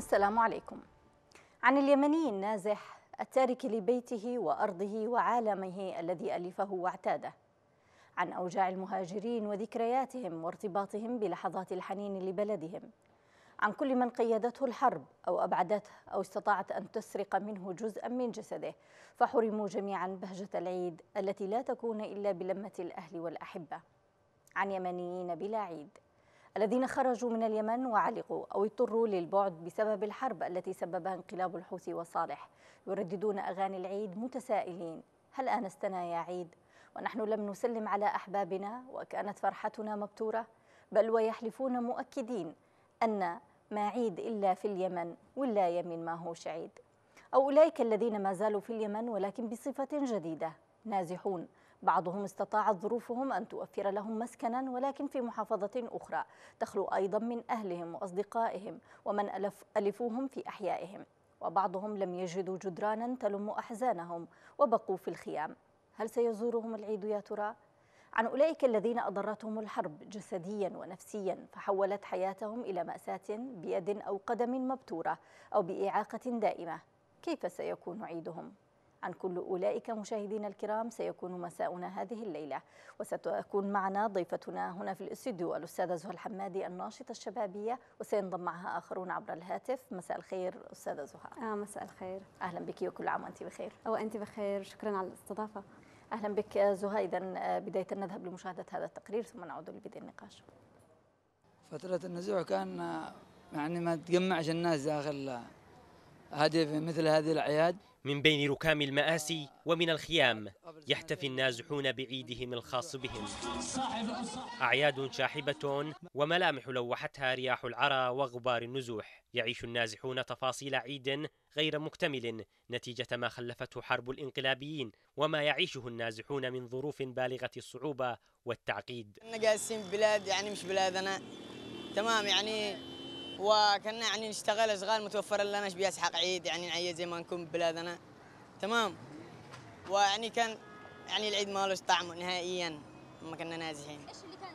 السلام عليكم. عن اليمني النازح التارك لبيته وأرضه وعالمه الذي ألفه واعتاده. عن أوجاع المهاجرين وذكرياتهم وارتباطهم بلحظات الحنين لبلدهم. عن كل من قيدته الحرب أو أبعدته أو استطاعت أن تسرق منه جزءا من جسده فحرموا جميعا بهجة العيد التي لا تكون إلا بلمة الأهل والأحبة. عن يمنيين بلا عيد. الذين خرجوا من اليمن وعلقوا أو اضطروا للبعد بسبب الحرب التي سببها انقلاب الحوثي وصالح يرددون أغاني العيد متسائلين. هل آنستنا يا عيد؟ ونحن لم نسلم على أحبابنا وكانت فرحتنا مبتورة. بل ويحلفون مؤكدين أن ما عيد إلا في اليمن ولا يمن ما هو شعيد. أو أولئك الذين ما زالوا في اليمن ولكن بصفة جديدة نازحون. بعضهم استطاعت ظروفهم أن توفر لهم مسكنا ولكن في محافظة أخرى تخلو أيضا من أهلهم وأصدقائهم ومن ألف ألفوهم في أحيائهم وبعضهم لم يجدوا جدرانا تلم أحزانهم وبقوا في الخيام هل سيزورهم العيد يا ترى؟ عن أولئك الذين أضرتهم الحرب جسديا ونفسيا فحولت حياتهم إلى مأساة بيد أو قدم مبتورة أو بإعاقة دائمة كيف سيكون عيدهم؟ عن كل أولئك مشاهدينا الكرام سيكون مساؤنا هذه الليلة. وستكون معنا ضيفتنا هنا في الاستوديو الأستاذة زهى الحمادي الناشطة الشبابية وسينضم معها آخرون عبر الهاتف. مساء الخير أستاذة زهى آه مساء الخير. أهلا بك وكل عام وأنت بخير. أو أنت بخير شكرا على الاستضافة. أهلا بك زهى إذا بداية نذهب لمشاهدة هذا التقرير ثم نعود لبدء النقاش. فترة النزوع كان يعني ما تجمعش الناس داخل هذه مثل هذه الأعياد من بين ركام المآسي ومن الخيام يحتفي النازحون بعيدهم الخاص بهم. أعياد شاحبة وملامح لوحتها رياح العرى وغبار النزوح. يعيش النازحون تفاصيل عيد غير مكتمل نتيجة ما خلفته حرب الانقلابيين وما يعيشه النازحون من ظروف بالغة الصعوبة والتعقيد. كنا جالسين بلاد يعني مش بلادنا. تمام يعني وكنا يعني نشتغل أشغال متوفرة لنا بياس حق عيد يعني نعيد زي ما نكون ببلادنا تمام؟ ويعني كان يعني العيد ما له طعم نهائيا لما كنا نازحين. إيش اللي كان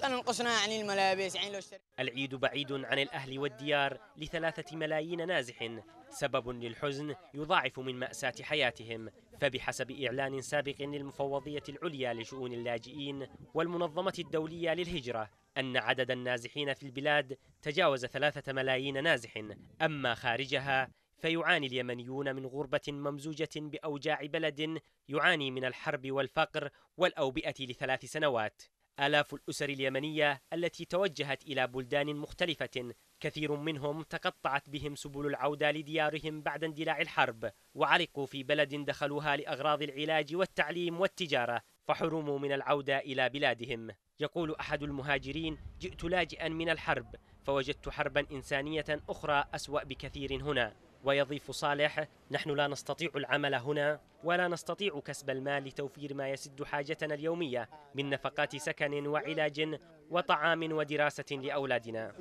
كان ينقصنا يعني الملابس يعني لو اشتري العيد بعيد عن الأهل والديار لثلاثة ملايين نازح سبب للحزن يضاعف من مأساة حياتهم. فبحسب إعلان سابق للمفوضية العليا لشؤون اللاجئين والمنظمة الدولية للهجرة أن عدد النازحين في البلاد تجاوز ثلاثة ملايين نازح. أما خارجها فيعاني اليمنيون من غربة ممزوجة بأوجاع بلد يعاني من الحرب والفقر والأوبئة لثلاث سنوات. آلاف الأسر اليمنية التي توجهت إلى بلدان مختلفة كثير منهم تقطعت بهم سبل العودة لديارهم بعد اندلاع الحرب وعلقوا في بلد دخلوها لأغراض العلاج والتعليم والتجارة فحرموا من العودة إلى بلادهم. يقول أحد المهاجرين جئت لاجئا من الحرب فوجدت حربا إنسانية أخرى أسوأ بكثير هنا. ويضيف صالح نحن لا نستطيع العمل هنا ولا نستطيع كسب المال لتوفير ما يسد حاجتنا اليومية من نفقات سكن وعلاج وطعام ودراسة لأولادنا.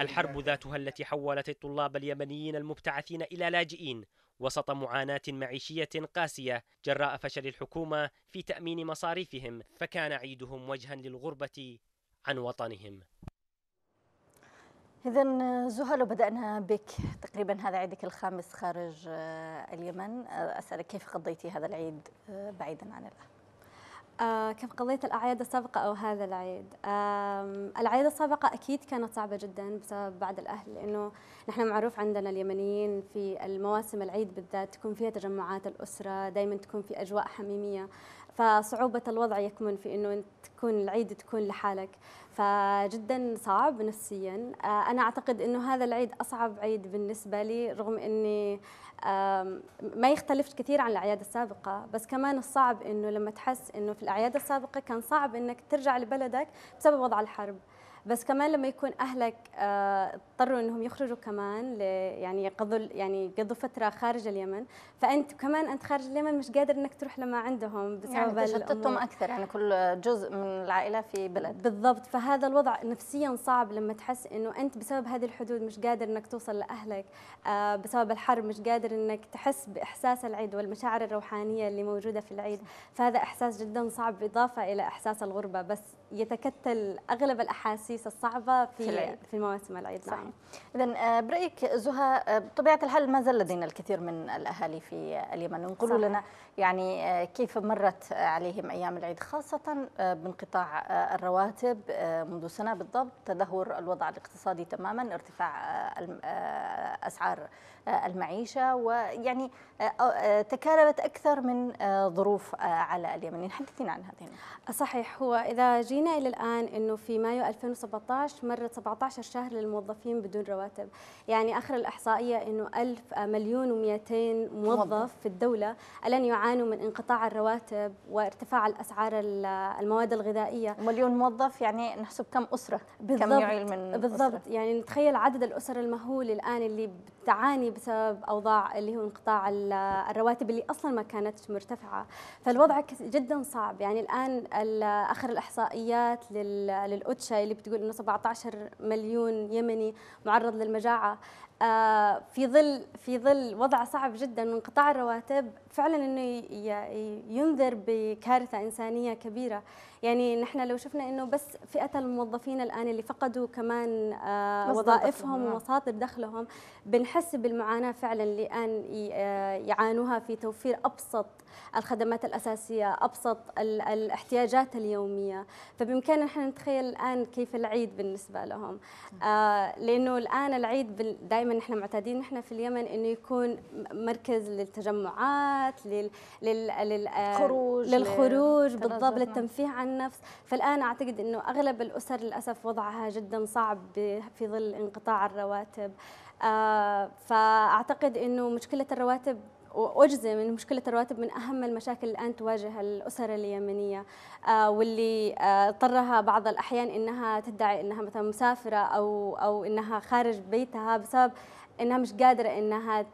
الحرب ذاتها التي حولت الطلاب اليمنيين المبتعثين إلى لاجئين وسط معاناة معيشية قاسية جراء فشل الحكومة في تأمين مصاريفهم فكان عيدهم وجها للغربة عن وطنهم. إذا زهى لو بدأنا بك. تقريبا هذا عيدك الخامس خارج اليمن. أسألك كيف قضيتي هذا العيد بعيدا عن الأهل؟ آه كيف قضيت الأعياد السابقة أو هذا العيد؟ آه الأعياد السابقة أكيد كانت صعبة جدا بسبب بعد الأهل لأنه نحن معروف عندنا اليمنيين في المواسم العيد بالذات تكون فيها تجمعات الأسرة دائما تكون في أجواء حميمية فصعوبة الوضع يكمن في أنه تكون العيد تكون لحالك. فجدا صعب نفسيا. آه أنا أعتقد أنه هذا العيد أصعب عيد بالنسبة لي رغم أني ما يختلف كثير عن الأعياد السابقة. بس كمان الصعب إنه لما تحس إنه في الأعياد السابقة كان صعب إنك ترجع لبلدك بسبب وضع الحرب. بس كمان لما يكون أهلك اضطروا انهم يخرجوا كمان يعني يقضوا يعني يقضوا فترة خارج اليمن. فأنت كمان أنت خارج اليمن مش قادر إنك تروح لما عندهم بسبب يعني تشتتهم أكثر يعني كل جزء من العائلة في بلد. بالضبط. فهذا الوضع نفسيا صعب لما تحس إنه أنت بسبب هذه الحدود مش قادر إنك توصل لأهلك بسبب الحرب مش قادر إنك تحس بإحساس العيد والمشاعر الروحانية اللي موجودة في العيد. فهذا إحساس جدا صعب بالاضافه إلى إحساس الغربة بس يتكتل أغلب الأحاسيس الاحاسيس الصعبة في في العيد. في مواسم العيد. صحيح نعم. اذا برأيك زهى آه، بطبيعة الحال ما زال لدينا الكثير من الأهالي في اليمن. ينقلوا صحيح. لنا يعني آه، كيف مرت عليهم أيام العيد خاصة آه، بانقطاع آه، الرواتب آه، منذ سنة بالضبط. تدهور الوضع الاقتصادي تماما ارتفاع آه، الم- آه، أسعار آه، المعيشة ويعني آه، آه، تكالبت أكثر من آه، ظروف آه، على اليمنيين حدثينا عن هذه. صحيح. هو إذا جينا إلى الآن إنه في مايو 2017 مرت 17 شهر للموظفين بدون رواتب. يعني آخر الإحصائية إنه 1000 مليون و200 موظف. في الدولة الان يعانوا من انقطاع الرواتب وارتفاع الأسعار ال- المواد الغذائية. مليون موظف يعني نحسب كم أسرة كم بالضبط يعيل من بالضبط. أسرة؟ يعني نتخيل عدد الأسر المهول الآن اللي بتعاني بسبب أوضاع اللي هو انقطاع ال- الرواتب اللي أصلا ما كانت مرتفعة. فالوضع جدا صعب. يعني الآن ال- آخر الإحصائيات لل- للأوتشا اللي بتقول إنه 17 مليون يمني معرض للمجاعة. آه، في ظل في ظل وضع صعب جدا وانقطاع الرواتب فعلا إنه ينذر بكارثة إنسانية كبيرة. يعني نحن لو شفنا إنه بس فئة الموظفين الآن اللي فقدوا كمان آه، وظائفهم نعم. ومصادر دخلهم بنحس بالمعاناة فعلا اللي الان آه، يعانوها في توفير أبسط الخدمات الأساسية أبسط ال- الاحتياجات اليومية فبإمكاننا نحن نتخيل الآن كيف العيد بالنسبة لهم آه لأنه الآن العيد دائما نحن معتادين نحن في اليمن إنه يكون مركز للتجمعات لل لل لل خروج، للخروج للتلذذ، بالضبط نعم. للتنفيه عن النفس فالآن أعتقد إنه أغلب الأسر للأسف وضعها جدا صعب في ظل انقطاع الرواتب. آه فأعتقد إنه مشكلة الرواتب وأجزم ان مشكلة الرواتب من أهم المشاكل الآن تواجه الأسر اليمنية. آه واللي آه اضطرها بعض الأحيان إنها تدعي إنها مثلا مسافرة أو أو إنها خارج بيتها بسبب إنها مش قادرة إنها آه،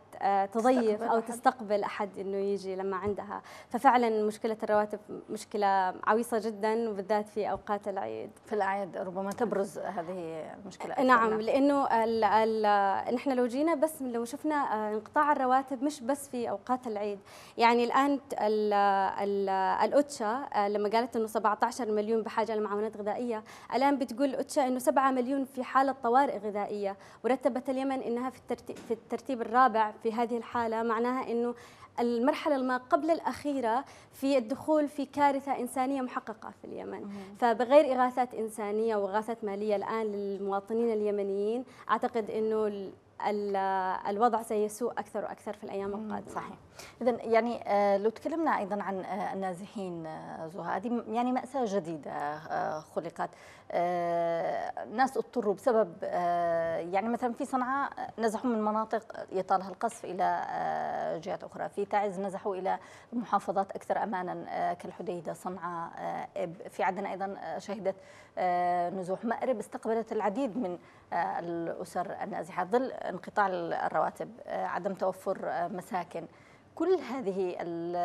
تضيف تستقبل أو أحد. تستقبل أحد إنه يجي لما عندها. ففعلا مشكلة الرواتب مشكلة عويصة جدا وبالذات في أوقات العيد. في الأعياد ربما تبرز هذه المشكلة أكثر. نعم لأنه ال ال نحن لو جينا بس لو شفنا آه، انقطاع الرواتب مش بس في أوقات العيد. يعني الآن ت- ال ال الأوتشا آه، لما قالت إنه 17 مليون بحاجة لمعونات غذائية الآن بتقول الاوتشا إنه 7 مليون في حالة طوارئ غذائية ورتبت اليمن إنها في الترتيب في الترتيب الرابع في هذه الحالة معناها إنه المرحلة ما قبل الأخيرة في الدخول في كارثة إنسانية محققة في اليمن. فبغير إغاثات إنسانية وإغاثات مالية الآن للمواطنين اليمنيين ال- ال- الوضع سيسوء أكثر وأكثر في الأيام القادمة. صحيح. إذا يعني آه، لو تكلمنا أيضا عن آه، النازحين آه، زهى هذه يعني مأساة جديدة آه، خلقت. ناس اضطروا بسبب يعني مثلا في صنعاء نزحوا من مناطق يطالها القصف آه، جهات أخرى. في تعز نزحوا إلى محافظات أكثر أمانا آه، كالحديدة صنعاء في عدن أيضا آه، شهدت نزوح. مأرب استقبلت العديد من الأسر النازحة ظل انقطاع الرواتب عدم توفر مساكن. كل هذه ال-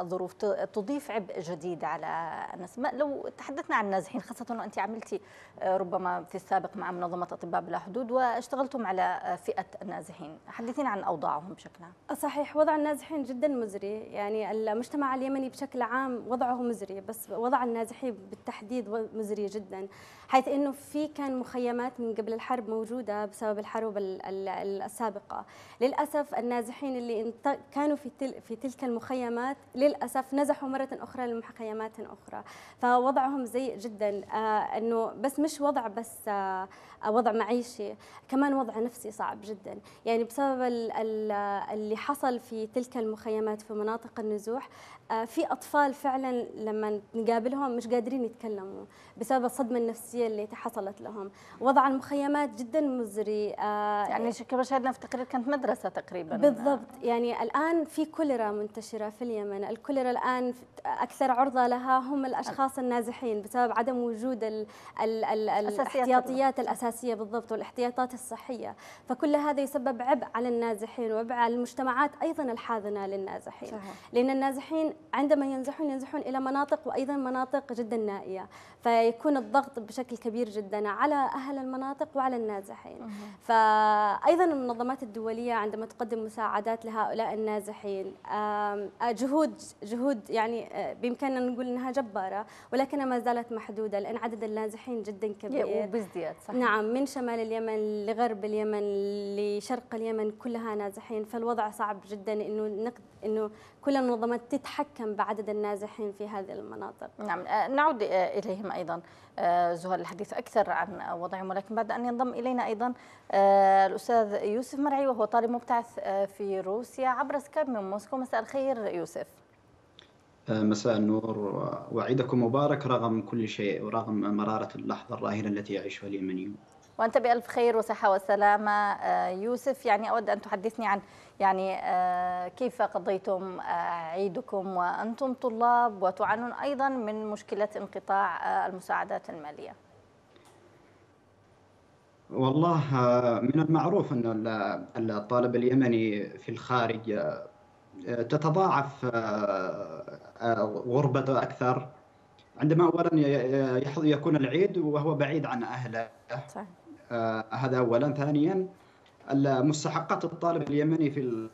الظروف تضيف عبء جديد على الناس. لو تحدثنا عن النازحين خاصة وأنت عملتي آه، ربما في السابق مع منظمة أطباء بلا حدود واشتغلتم على آه، فئة النازحين. حدثينا عن أوضاعهم بشكل عام. صحيح وضع النازحين جدا مزري. يعني المجتمع اليمني بشكل عام وضعه مزري بس وضع النازحين بالتحديد مزري جدا. حيث إنه في كان مخيمات من قبل الحرب موجودة بسبب الحروب ال- ال- السابقة. للأسف النازحين اللي كانوا في تل في تلك المخيمات للأسف نزحوا مرة أخرى لمخيمات أخرى. فوضعهم سيء جدا. آه إنه بس مش وضع بس آه وضع معيشي كمان وضع نفسي صعب جدا. يعني بسبب ال- ال- اللي حصل في تلك المخيمات في مناطق النزوح آه، في أطفال فعلا لما نقابلهم مش قادرين يتكلموا بسبب الصدمة النفسية اللي حصلت لهم. وضع المخيمات جدا مزري آه، يعني كما شاهدنا في التقرير كانت مدرسة تقريبا. بالضبط. يعني الآن في كوليرا منتشرة في اليمن. الكوليرا الآن أكثر عرضة لها هم الأشخاص النازحين بسبب عدم وجود ال ال ال أساسيات الاحتياطيات الأساسية. بالضبط والاحتياطات الصحية. فكل هذا يسبب عبء على النازحين وعبء على المجتمعات أيضا الحاضنة للنازحين. صحيح. لأن النازحين عندما ينزحون ينزحون إلى مناطق وأيضا مناطق جدا نائية. فيكون الضغط بشكل كبير جدا على أهل المناطق وعلى النازحين. فأيضا المنظمات الدولية عندما تقدم مساعدات لهؤلاء النازحين جهود جهود يعني آه، بإمكاننا نقول أنها جبارة ولكنها ما زالت محدودة لأن عدد النازحين جدا كبير. وبازدياد صحيح. نعم. من شمال اليمن لغرب اليمن لشرق اليمن كلها نازحين فالوضع صعب جدا إنه نقد إنه كل المنظمات تتحكم بعدد النازحين في هذه المناطق. نعم آه، نعود آه، إليهم أيضا آه، زهى الحديث أكثر عن وضعهم ولكن بعد أن ينضم إلينا أيضا آه، الأستاذ يوسف مرعي وهو طالب مبتعث في روسيا عبر سكايب من موسكو. مساء الخير يوسف. مساء النور. وعيدكم مبارك رغم كل شيء ورغم مرارة اللحظة الراهنة التي يعيشها اليمنيون. وأنت بألف خير وصحة وسلامة آه، يوسف. يعني أود أن تحدثني عن يعني آه، كيف قضيتم آه، عيدكم؟ وأنتم طلاب وتعانون أيضا من مشكلة انقطاع المساعدات المالية. والله من المعروف أن الطالب اليمني في الخارج تتضاعف غربته أكثر. عندما أولا يكون العيد وهو بعيد عن أهله. صحيح. آه، هذا أولا. ثانيا مستحقات الطالب اليمني في ال...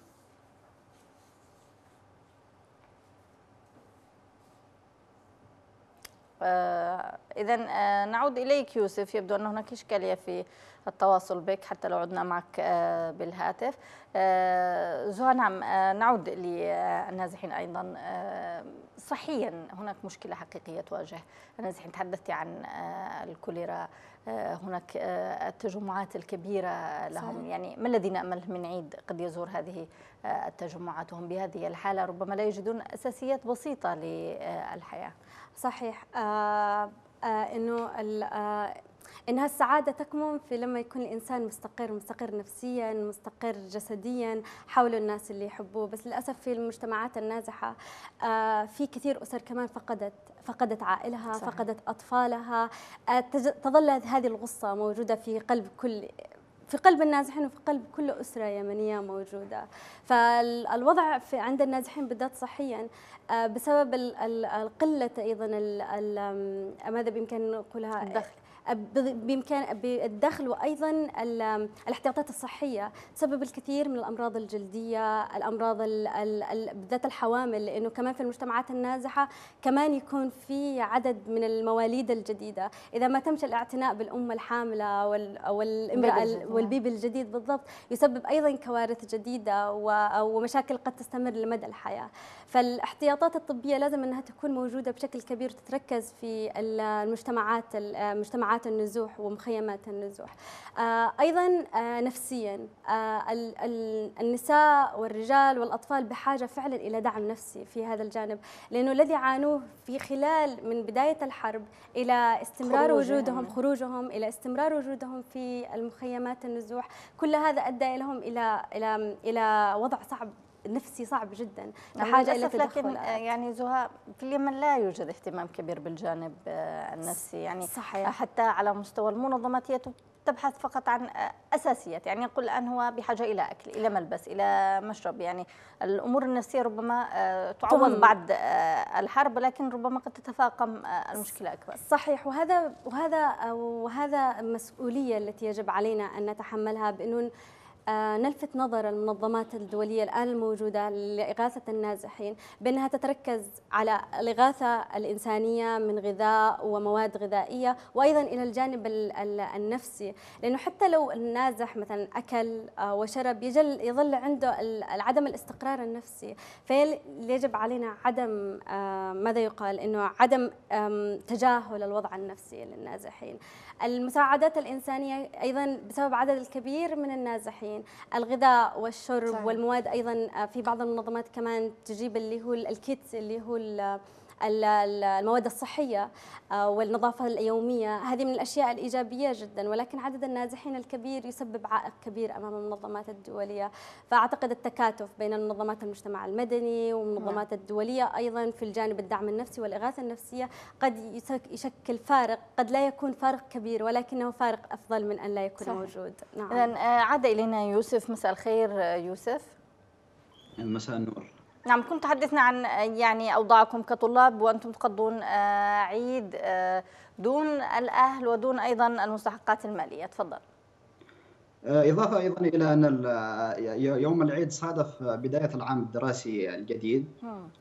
إذا نعود إليك يوسف. يبدو أن هناك إشكالية في التواصل بك حتى لو عدنا معك آه، بالهاتف. آه، زهى نعم آه، نعود للنازحين أيضا. آه، صحيا هناك مشكلة حقيقية تواجه النازحين. تحدثت عن آه، الكوليرا آه، هناك آه، التجمعات الكبيرة لهم. صحيح. يعني ما الذي نأمله من عيد قد يزور هذه آه، التجمعات وهم بهذه الحالة؟ ربما لا يجدون أساسيات بسيطة للحياة. صحيح. آه آه آه إنها السعادة تكمن في لما يكون الإنسان مستقر مستقر نفسيا مستقر جسديا حوله الناس اللي يحبوه. بس للأسف في المجتمعات النازحة آه في كثير أسر كمان فقدت فقدت عائلها صحيح. فقدت أطفالها آه تظل هذه الغصة موجودة في قلب كل في قلب النازحين وفي قلب كل أسرة يمنية موجودة فالوضع في عند النازحين بالذات صحيا آه، بسبب ال- ال- القلة أيضا ماذا بإمكان نقولها الدخل. ب- بإمكان بالدخل وأيضا ال- الاحتياطات الصحية تسبب الكثير من الأمراض الجلدية الأمراض ال- ال- ال- بالذات الحوامل لأنه كمان في المجتمعات النازحة كمان يكون في عدد من المواليد الجديدة. إذا ما تمش الاعتناء بالأم الحاملة وال- أو الامرأة الجديد، بالضبط يسبب أيضا كوارث جديدة و- ومشاكل قد تستمر لمدى الحياة. فالاحتياطات الطبية لازم إنها تكون موجودة بشكل كبير تتركز في المجتمعات مجتمعات النزوح ومخيمات النزوح آه، أيضا آه، نفسيا آه، ال- ال- النساء والرجال والأطفال بحاجة فعلا إلى دعم نفسي في هذا الجانب لأنه الذي عانوه في خلال من بداية الحرب إلى استمرار. وجودهم خروجهم إلى استمرار وجودهم في المخيمات النزوح كل هذا أدى لهم إلى إلى إلى وضع صعب نفسي صعب جدا. نعم، بحاجه إلى لكن يعني زهى في اليمن لا يوجد اهتمام كبير بالجانب آه، النفسي. يعني صحيح. حتى على مستوى المنظمات هي تبحث فقط عن آه، أساسيات. يعني يقول الآن هو بحاجة إلى أكل إلى ملبس إلى مشرب. يعني الأمور النفسية ربما آه، تعوض. بعد الحرب لكن ربما قد تتفاقم المشكلة أكبر. صحيح. وهذا وهذا وهذا المسؤولية التي يجب علينا أن نتحملها بأنه نلفت نظر المنظمات الدولية الآن الموجودة لإغاثة النازحين بأنها تتركز على الإغاثة الإنسانية من غذاء ومواد غذائية وأيضا إلى الجانب ال- ال- النفسي. لأنه حتى لو النازح مثلا أكل آه، وشرب يجل يظل عنده عدم الاستقرار النفسي. فيجب علينا عدم آه، ماذا يقال؟ أنه عدم تجاهل الوضع النفسي للنازحين. المساعدات الإنسانية أيضا بسبب عدد الكبير من النازحين الغذاء والشرب صحيح. والمواد أيضا آه، في بعض المنظمات كمان تجيب اللي هو الكيتس اللي هو المواد الصحية آه، والنظافة اليومية. هذه من الأشياء الإيجابية جدا ولكن عدد النازحين الكبير يسبب عائق كبير أمام المنظمات الدولية. فأعتقد التكاتف بين المنظمات المجتمع المدني والمنظمات الدولية أيضا في الجانب الدعم النفسي والإغاثة النفسية قد يشكل فارق قد لا يكون فارق كبير ولكنه فارق أفضل من أن لا يكون صحيح. موجود. نعم. اذا آه، عاد إلينا يوسف. مساء الخير آه، يوسف. مساء النور. نعم كنت تحدثنا عن آه، يعني أوضاعكم كطلاب وأنتم تقضون آه، عيد آه، دون الأهل ودون أيضا المستحقات المالية. تفضل. إضافة أيضا إلى أن يوم العيد صادف بداية العام الدراسي الجديد.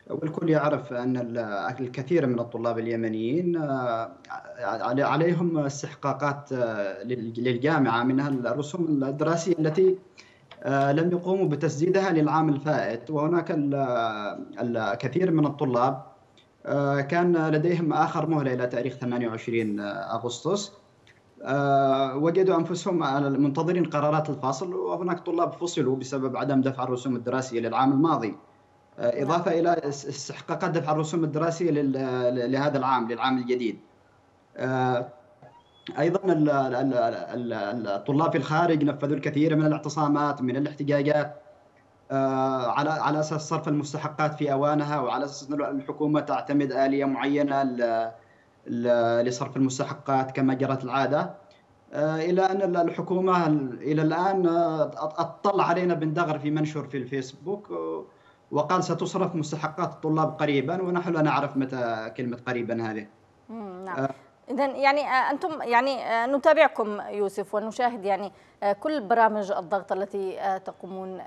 والكل يعرف أن الكثير من الطلاب اليمنيين عليهم استحقاقات للجامعة منها الرسوم الدراسية التي لم يقوموا بتسديدها للعام الفائت. وهناك الكثير من الطلاب كان لديهم آخر مهلة إلى تاريخ 28 أغسطس. آه، وجدوا أنفسهم منتظرين قرارات الفصل وهناك طلاب فصلوا بسبب عدم دفع الرسوم الدراسية للعام الماضي. آه، إضافة إلى استحقاقات دفع الرسوم الدراسية لهذا العام للعام الجديد. آه، أيضا الطلاب في الخارج نفذوا الكثير من الاعتصامات من الاحتجاجات على على أساس صرف المستحقات في أوانها وعلى أساس إن الحكومة تعتمد آلية معينة لصرف المستحقات كما جرت العادة آه، إلى أن الحكومة إلى الآن آه، أطلع علينا بندغر في منشور في الفيسبوك وقال ستصرف مستحقات الطلاب قريبا ونحن لا نعرف متى كلمة قريبا هذه. نعم. آه، اذا يعني أنتم يعني نتابعكم يوسف ونشاهد يعني كل برامج الضغط التي تقومون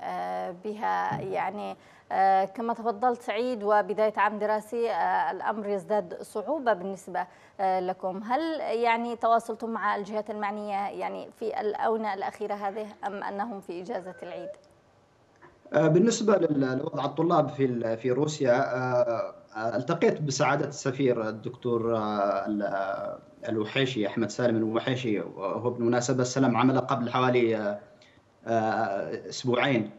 بها يعني آه، كما تفضلت سعيد وبداية عام دراسي آه، الأمر يزداد صعوبة بالنسبة آه، لكم هل يعني تواصلتم مع الجهات المعنية يعني في الأونة الأخيرة هذه أم أنهم في إجازة العيد؟ بالنسبة لوضع الطلاب في في روسيا التقيت بسعادة السفير الدكتور الوحيشي أحمد سالم الوحيشي وهو بالمناسبة استلم عمله قبل حوالي أسبوعين.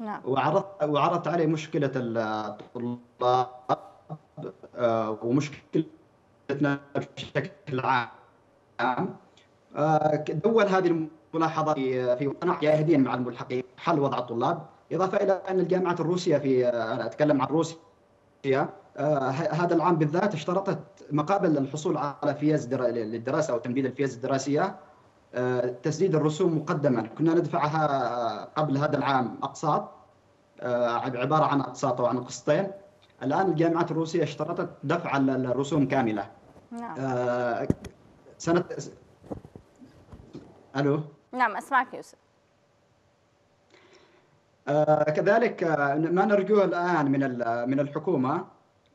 نعم. وعرضت وعرضت عليه مشكلة الطلاب آه، ومشكلتنا بشكل عام. آه، دول هذه الملاحظات في وطننا جاهدين مع الملحقين. حل وضع الطلاب. إضافة إلى أن الجامعات الروسية في آه، أنا أتكلم عن روسيا هذا العام بالذات اشترطت مقابل الحصول على فيز للدراسة أو تمديد الفيز الدراسية تسديد الرسوم مقدما. كنا ندفعها قبل هذا العام أقساط آه، عبارة عن أقساط أو عن قسطين. الآن الجامعات الروسية اشترطت دفع الرسوم كاملة. نعم. آه، سنة ألو؟ نعم أسمعك يوسف آه، كذلك ما نرجوه الآن من من الحكومة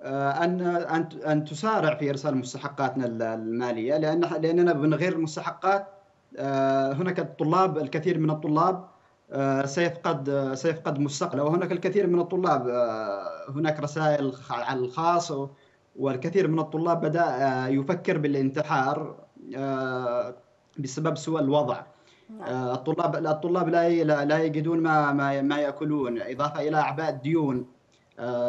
أن أن أن تسارع في إرسال مستحقاتنا المالية لأن لأننا من غير المستحقات هناك الطلاب الكثير من الطلاب آه، سيفقد سيفقد مستقبله وهناك الكثير من الطلاب آه، هناك رسائل على الخاص والكثير من الطلاب بدأ آه، يفكر بالانتحار بسبب سوء الوضع. الطلاب الطلاب لا لا يجدون ما ما ما يأكلون إضافة إلى أعباء الديون.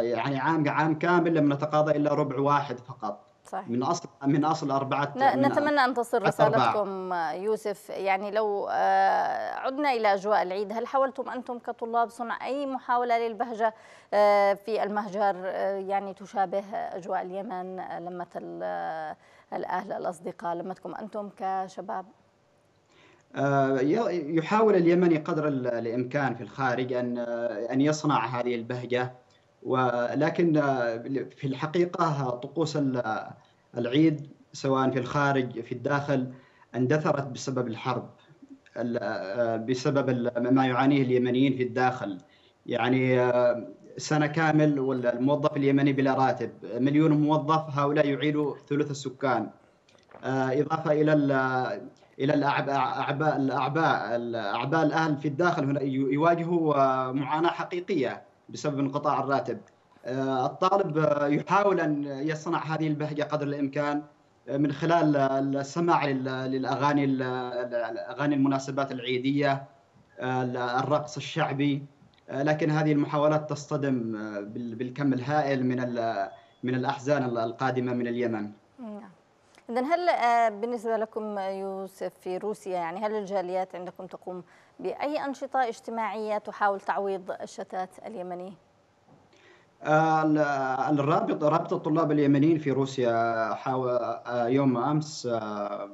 يعني عام عام كامل لم نتقاضى إلا ربع واحد فقط. صحيح. من اصل من أصل اربعه نتمنى أن تصل رسالتكم يوسف. يعني لو آه، عدنا إلى أجواء العيد هل حاولتم أنتم كطلاب صنع أي محاولة للبهجة آه، في المهجر آه، يعني تشابه أجواء اليمن لمة الأهل الأصدقاء لمتكم أنتم كشباب؟ يحاول اليمني قدر الإمكان في الخارج أن أن يصنع هذه البهجة. ولكن في الحقيقة طقوس العيد سواء في الخارج في الداخل اندثرت بسبب الحرب بسبب ما يعانيه اليمنيين في الداخل. يعني سنة كامل والموظف اليمني بلا راتب مليون موظف هؤلاء يعيلوا ثلث السكان. إضافة إلى إلى الأعباء الأعباء الأعباء الأهل في الداخل هنا يواجهوا معاناة حقيقية بسبب انقطاع الراتب آه، الطالب يحاول أن يصنع هذه البهجة قدر الإمكان آه، من خلال السماع للأغاني اغاني المناسبات العيدية آه، الرقص الشعبي لكن هذه المحاولات تصطدم بالكم الهائل من من الأحزان القادمة من اليمن. اذا هل بالنسبة لكم يوسف في روسيا يعني هل الجاليات عندكم تقوم بأي أنشطة اجتماعية تحاول تعويض الشتات اليمني؟ الرابط رابطه الطلاب اليمنيين في روسيا آه، يوم أمس آه،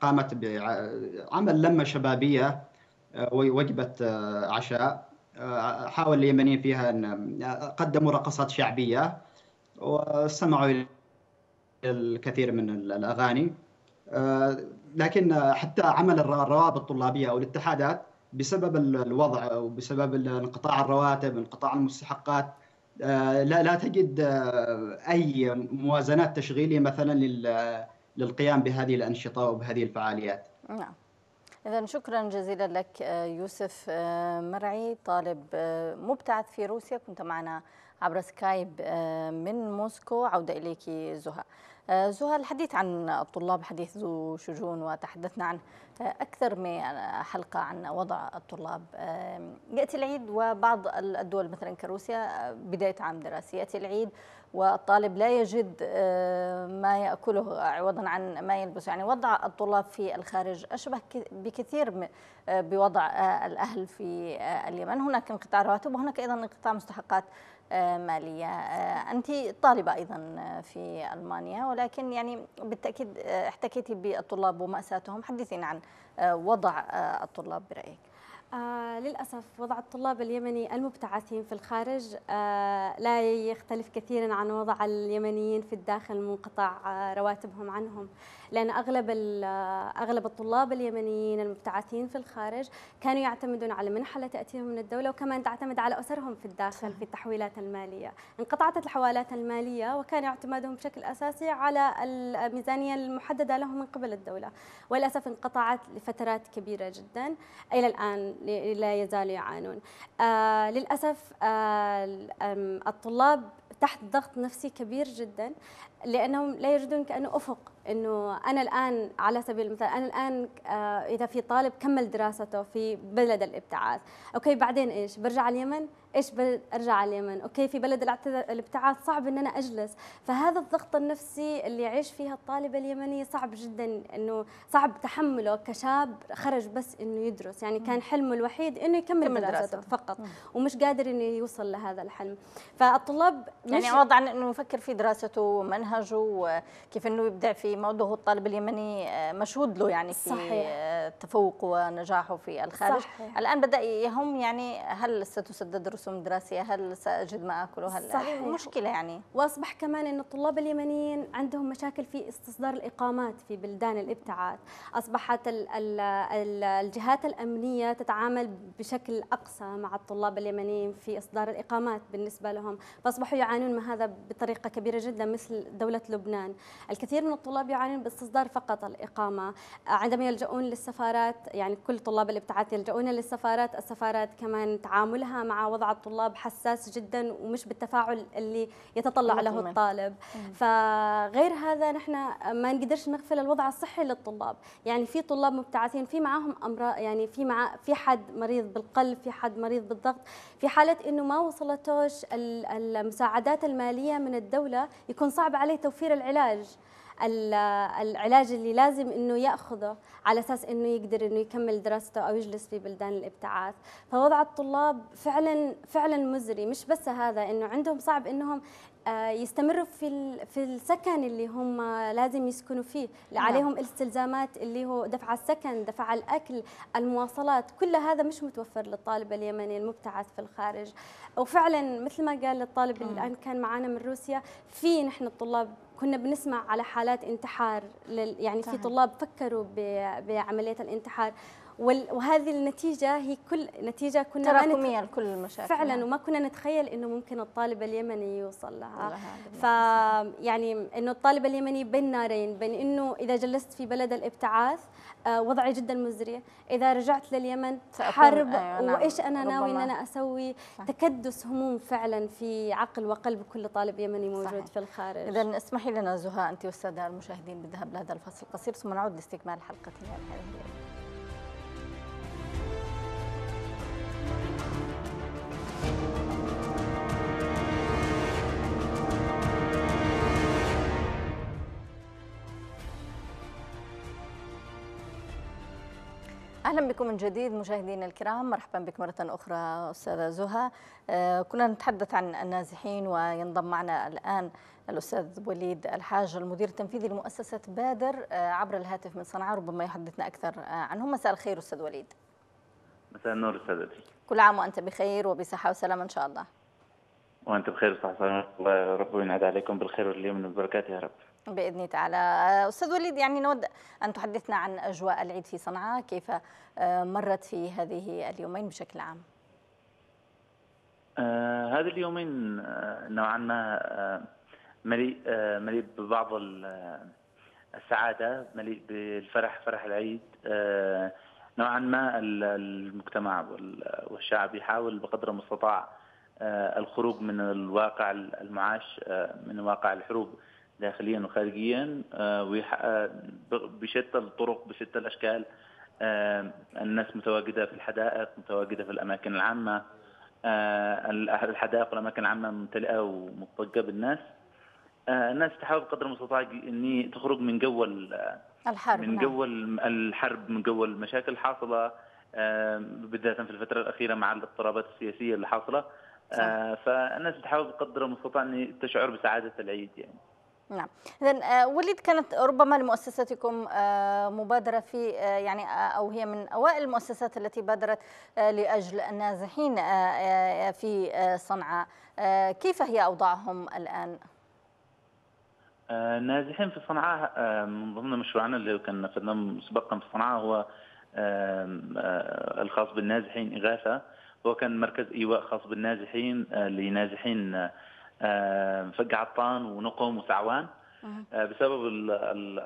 قامت بعمل لمة شبابية آه، وجبة عشاء حاول اليمنيين فيها أن قدموا رقصات شعبية واستمعوا الكثير من الأغاني لكن حتى عمل الروابط الطلابيه أو الاتحادات بسبب الوضع وبسبب انقطاع الرواتب انقطاع المستحقات لا لا تجد أي موازنات تشغيلية مثلا للقيام بهذه الأنشطة وبهذه الفعاليات. نعم. إذا شكرا جزيلا لك يوسف مرعي طالب مبتعث في روسيا كنت معنا عبر سكايب من موسكو عودة إليك زهى زهى الحديث عن الطلاب حديث ذو شجون وتحدثنا عن أكثر من حلقة عن وضع الطلاب. يأتي العيد وبعض الدول مثلا كروسيا بداية عام دراسي يأتي العيد والطالب لا يجد ما يأكله عوضا عن ما يلبسه. يعني وضع الطلاب في الخارج أشبه بكثير بوضع الأهل في اليمن. هناك انقطاع رواتب وهناك أيضا انقطاع مستحقات مالية. أنت طالبة أيضا في ألمانيا ولكن يعني بالتأكيد احتكيتي بالطلاب ومأساتهم. حدثينا عن وضع الطلاب برأيك. آه للأسف وضع الطلاب اليمني المبتعثين في الخارج آه لا يختلف كثيرا عن وضع اليمنيين في الداخل منقطع آه رواتبهم عنهم. لأن أغلب أغلب الطلاب اليمنيين المبتعثين في الخارج كانوا يعتمدون على منحة تأتيهم من الدولة وكمان تعتمد على أسرهم في الداخل في التحويلات المالية. انقطعت الحوالات المالية وكان اعتمادهم بشكل أساسي على الميزانية المحددة لهم من قبل الدولة. وللأسف انقطعت لفترات كبيرة جدا. إلى الآن لا يزالوا يعانون. آه للأسف آه الطلاب تحت ضغط نفسي كبير جدا. لأنهم لا يجدون كانه أفق إنه أنا الآن على سبيل المثال أنا الآن آه إذا في طالب كمل دراسته في بلد الابتعاث okay بعدين إيش؟ برجع اليمن؟ إيش بلد أرجع على اليمن okay في بلد الابتعاث صعب إن أنا أجلس. فهذا الضغط النفسي اللي يعيش فيها الطالب اليمني صعب جدا إنه صعب تحمله كشاب خرج بس إنه يدرس. يعني كان حلمه الوحيد إنه يكمل دراسته فقط مم. ومش قادر إنه يوصل لهذا الحلم. فالطلاب يعني عوض عن إنه يفكر في دراسته ومنهجه وكيف إنه يبدع في موضوعه الطالب اليمني مشهود له يعني في صحيح. تفوقه ونجاحه في الخارج صحيح. الآن بدأ يهم يعني هل ستسدد رسوم دراسية هل سأجد ما آكله هل صحيح. مشكلة يعني وأصبح كمان إنه الطلاب اليمنيين عندهم مشاكل في استصدار الإقامات في بلدان الإبتعاث أصبحت ال ال ال الجهات الأمنية تتعامل بشكل أقصى مع الطلاب اليمنيين في إصدار الإقامات بالنسبة لهم فأصبحوا يعانون من هذا بطريقة كبيرة جدا مثل دولة لبنان. الكثير من الطلاب يعانون باستصدار فقط الإقامة. عندما يلجؤون للسفارات يعني كل طلاب الابتعاث يلجؤون للسفارات السفارات كمان تعاملها مع وضع الطلاب حساس جدا ومش بالتفاعل اللي يتطلع له الطالب. فغير هذا نحن ما نقدرش نغفل الوضع الصحي للطلاب. يعني في طلاب مبتعثين في معهم امراض يعني في مع في حد مريض بالقلب في حد مريض بالضغط في حالة إنه ما وصلتوش المساعدات المالية من الدولة يكون صعب عليه توفير العلاج. العلاج اللي لازم إنه يأخذه على أساس إنه يقدر إنه يكمل دراسته أو يجلس في بلدان الإبتعاث. فوضع الطلاب فعلا فعلا مزري. مش بس هذا إنه عندهم صعب إنهم يستمروا في في السكن اللي هم لازم يسكنوا فيه. نعم. عليهم التزامات اللي هو دفع السكن دفع الأكل المواصلات. كل هذا مش متوفر للطالب اليمني المبتعث في الخارج. وفعلا مثل ما قال الطالب اللي الآن كان معنا من روسيا في نحن الطلاب كنا بنسمع على حالات انتحار يعني. في طلاب فكروا بعملية الانتحار. وهذه النتيجة هي كل نتيجة كنا تراكمية لكل المشاكل. فعلا وما كنا نتخيل إنه ممكن الطالب اليمني يوصل لها. ف يعني إنه الطالب اليمني بين نارين بين إنه إذا جلست في بلد الابتعاث وضعي جدا مزري إذا رجعت لليمن حرب أيوة نعم. وإيش أنا ناوي إن أنا أسوي؟ صح. تكدس هموم فعلا في عقل وقلب كل طالب يمني موجود صحيح. في الخارج. اذا اسمحي لنا زهاء أنت والساده المشاهدين بالذهاب لهذا الفصل القصير ثم نعود لاستكمال حلقتنا هذه أهلا بكم من جديد مشاهدينا الكرام. مرحبا بك مرة أخرى أستاذة زهى آه كنا نتحدث عن النازحين وينضم معنا الآن الأستاذ وليد الحاج المدير التنفيذي لمؤسسة بادر آه عبر الهاتف من صنعاء ربما يحدثنا أكثر آه عنهم مساء الخير أستاذ وليد. مساء النور استاذتي كل عام وأنت بخير وبصحة وسلامة إن شاء الله. وأنت بخير وصحة وسلامة. الله رب ينعاد عليكم بالخير واليوم والبركات يا رب. بإذن تعالى. أستاذ وليد يعني نود أن تحدثنا عن أجواء العيد في صنعاء كيف مرت في هذه اليومين بشكل عام؟ آه هذه اليومين آه نوعا ما آه مليء آه مليء ببعض السعادة مليء بالفرح فرح العيد آه نوعا ما المجتمع والشعب يحاول بقدر المستطاع آه الخروج من الواقع المعاش آه من واقع الحروب. داخليا وخارجيا بشتى الطرق بشتى الأشكال الناس متواجدة في الحدائق متواجدة في الأماكن العامة الحدائق والأماكن العامة ممتلئة ومضطجه بالناس. الناس تحاول بقدر المستطاع إني تخرج من جو الحرب من جو الحرب من جو المشاكل الحاصلة بالذات في الفترة الأخيرة مع الاضطرابات السياسية اللي حاصلة. فالناس تحاول بقدر المستطاع ان تشعر بسعادة العيد يعني. نعم. اذا وليد كانت ربما لمؤسستكم مبادرة في يعني أو هي من أوائل المؤسسات التي بادرت لأجل النازحين في صنعاء كيف هي أوضاعهم الآن؟ النازحين في صنعاء من ضمن مشروعنا اللي كان نفذناه مسبقا في صنعاء هو الخاص بالنازحين إغاثة. هو كان مركز إيواء خاص بالنازحين لنازحين فق عطان ونقم وسعوان بسبب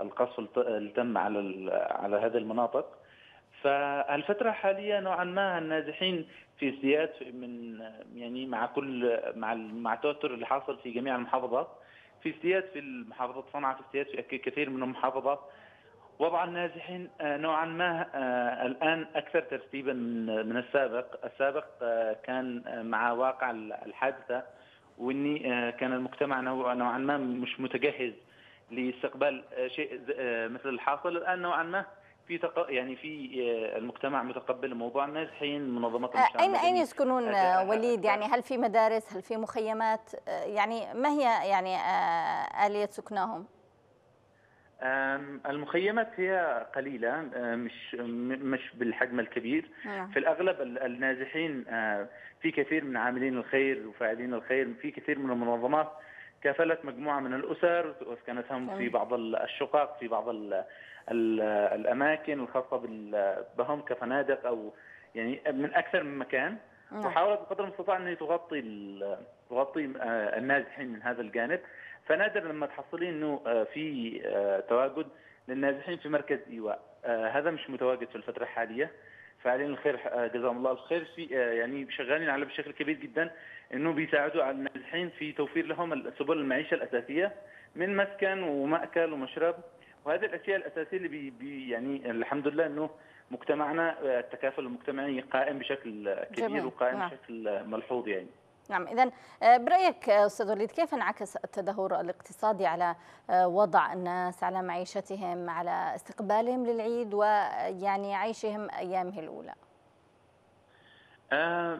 القصف اللي تم على على هذه المناطق. فالفترة الحاليه نوعا ما النازحين في ازدياد من يعني مع كل مع مع التوتر اللي حاصل في جميع المحافظات في ازدياد في محافظه صنعاء في ازدياد في كثير من المحافظات. وضع النازحين نوعا ما الآن أكثر ترتيبا من من السابق، السابق كان مع واقع الحادثة وإني كان المجتمع نوعا ما مش متجهز لاستقبال شيء مثل الحاصل. الآن نوعا ما في تق... يعني في المجتمع متقبل موضوع النازحين منظمات اين أين يسكنون وليد؟ يعني هل في مدارس؟ هل في مخيمات؟ يعني ما هي يعني آلية سكنهم؟ المخيمات هي قليلة مش مش بالحجم الكبير. في الأغلب النازحين في كثير من عاملين الخير وفاعلين الخير في كثير من المنظمات كافلت مجموعة من الأسر واسكنتهم في بعض الشقق في بعض ال ال الأماكن الخاصة بهم كفنادق أو يعني من أكثر من مكان. وحاولت بقدر المستطاع ان تغطي تغطي النازحين من هذا الجانب. فنادر لما تحصلين إنه في تواجد للنازحين في مركز إيواء. هذا مش متواجد في الفترة الحالية. فاعلين الخير جزاهم الله الخير. في يعني شغالين على بشكل كبير جدا إنه بيساعدوا على النازحين في توفير لهم سبل المعيشة الأساسية من مسكن ومأكل ومشرب. وهذه الأشياء الأساسية اللي بي بي يعني الحمد لله إنه مجتمعنا التكافل المجتمعي قائم بشكل كبير جميل. وقائم نعم. بشكل ملحوظ يعني. نعم اذا برأيك أستاذ وليد كيف انعكس التدهور الاقتصادي على وضع الناس على معيشتهم على استقبالهم للعيد ويعني عيشهم أيامه الأولى؟